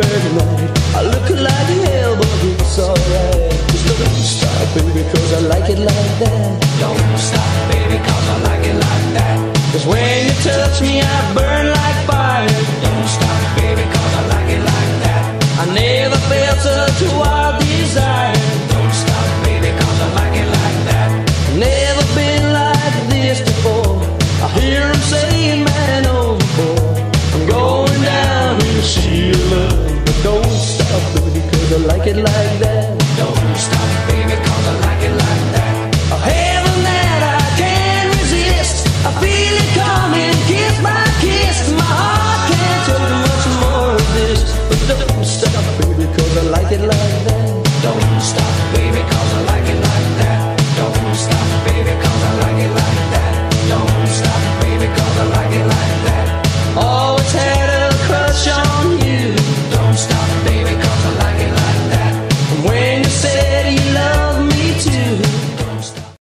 I look like hell, but it's alright. Just don't stop, baby, cause I like it like that. Don't stop, baby, cause I like it like that. Cause when you touch me, I burn like fire. Don't stop, baby, cause I like it like that. I never felt such a wild Don't stop, baby, I like it like that. A heaven that I can't resist. I feel it coming, kiss by kiss. My heart can't much more of this. But don't stop, I like it like that. Don't stop.